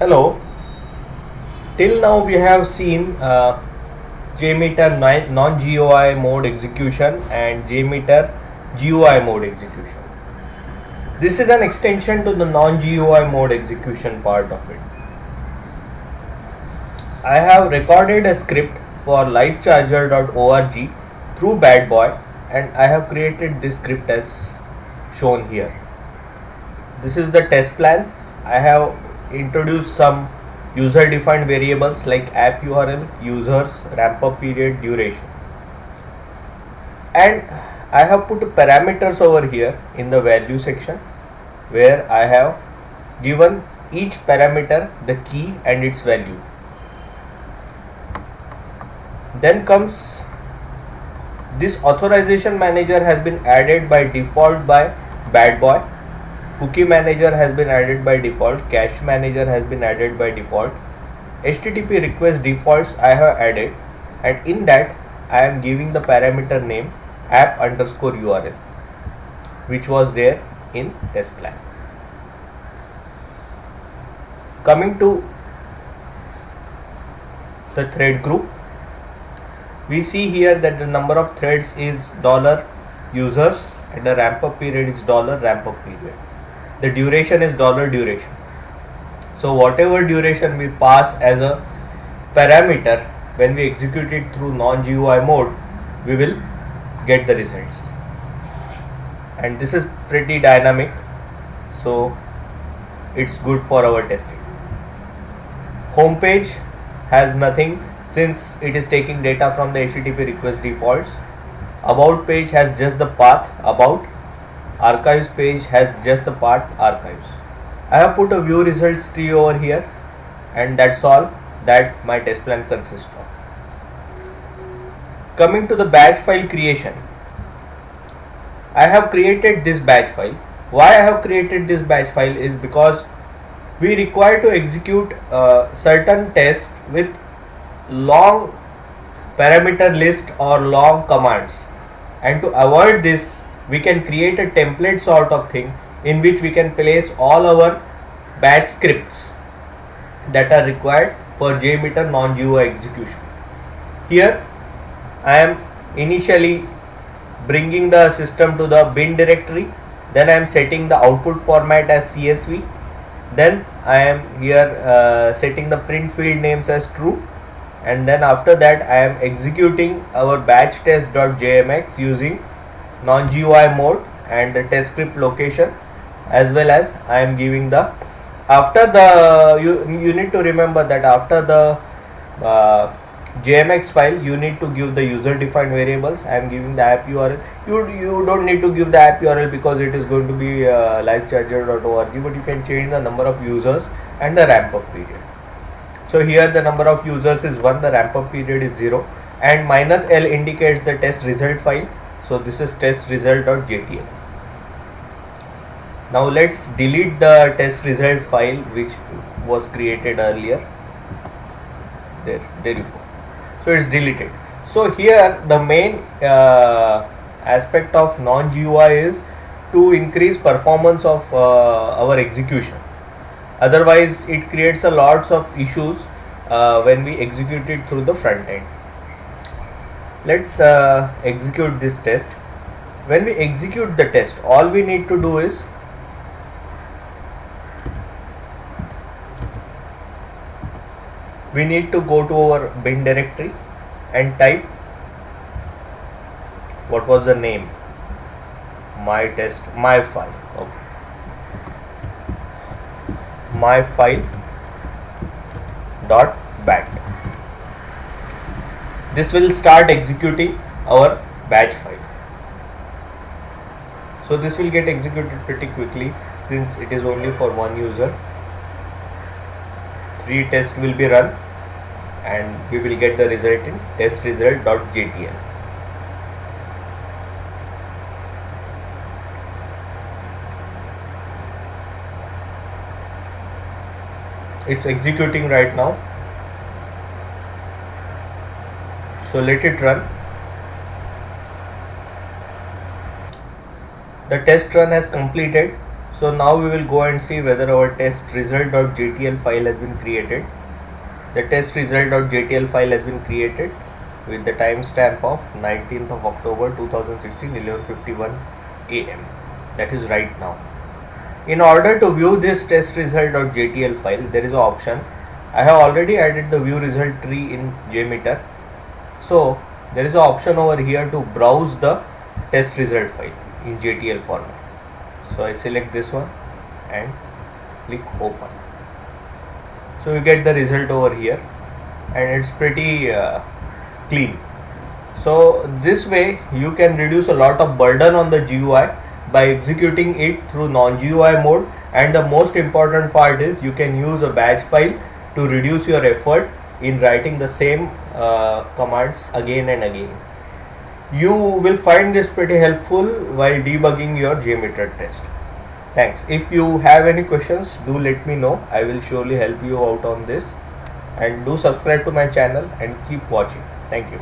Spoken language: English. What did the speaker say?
Hello. Till now we have seen uh, JMeter non-GUI mode execution and JMeter GUI mode execution. This is an extension to the non-GUI mode execution part of it. I have recorded a script for livecharger.org through BadBoy and I have created this script as shown here. This is the test plan. I have introduced some user defined variables like app URL, users, ramp up period, duration. And I have put parameters over here in the value section where I have given each parameter the key and its value. Then comes this authorization manager has been added by default by BadBoy. Cookie manager has been added by default. Cache manager has been added by default. HTTP request defaults I have added and in that I am giving the parameter name app underscore URL which was there in test plan. Coming to the thread group we see here that the number of threads is dollar users and the ramp up period is dollar ramp up period the duration is dollar duration. So whatever duration we pass as a parameter when we execute it through non GUI mode we will get the results. And this is pretty dynamic. So it's good for our testing. Home page has nothing since it is taking data from the http request defaults. About page has just the path about archives page has just the path archives. I have put a view results tree over here and that's all that my test plan consists of. Coming to the batch file creation. I have created this batch file. Why i have created this batch file is because we require to execute certain tests with long parameter list or long commands. And to avoid this we can create a template sort of thing in which we can place all our batch scripts that are required for JMeter non-GUI execution. Here I am initially bringing the system to the bin directory then I am setting the output format as CSV then I am here uh, setting the print field names as true and then after that I am executing our batch test.jmx using non-GUI mode and the test script location as well as I am giving the after the you, you need to remember that after the uh, JMX file you need to give the user defined variables. I am giving the app URL you, you don't need to give the app URL because it is going to be uh, livecharger.org but you can change the number of users and the ramp up period. So here the number of users is 1, the ramp up period is 0 and minus L indicates the test result file. So this is test result.jtl. Now let's delete the test result file which was created earlier. There, there you go. So it's deleted. So here the main uh, aspect of non-GUI is to increase performance of uh, our execution otherwise it creates a lots of issues uh, when we execute it through the front end let's uh, execute this test. When we execute the test all we need to do is we need to go to our bin directory and type what was the name? My test my file. Okay. My file dot bat this will start executing our batch file. So this will get executed pretty quickly since it is only for one user. Three tests will be run and we will get the result in test result.jtl it's executing right now so let it run. The test run has completed. So now we will go and see whether our test result.jtl file has been created. The test result.jtl file has been created with the timestamp of 19th of October 2016 11:51 am that is right now. In order to view this test result.jtl file there is an option. I have already added the view result tree in JMeter so there is an option over here to browse the test result file in JTL format. So I select this one and click open. So you get the result over here and it's pretty uh, clean. So this way you can reduce a lot of burden on the GUI by executing it through non-GUI mode. And the most important part is you can use a batch file to reduce your effort in writing the same uh, commands again and again. You will find this pretty helpful while debugging your JMeter test. Thanks. If you have any questions, do let me know. I will surely help you out on this. And do subscribe to my channel and keep watching. Thank you.